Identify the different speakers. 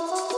Speaker 1: Oh.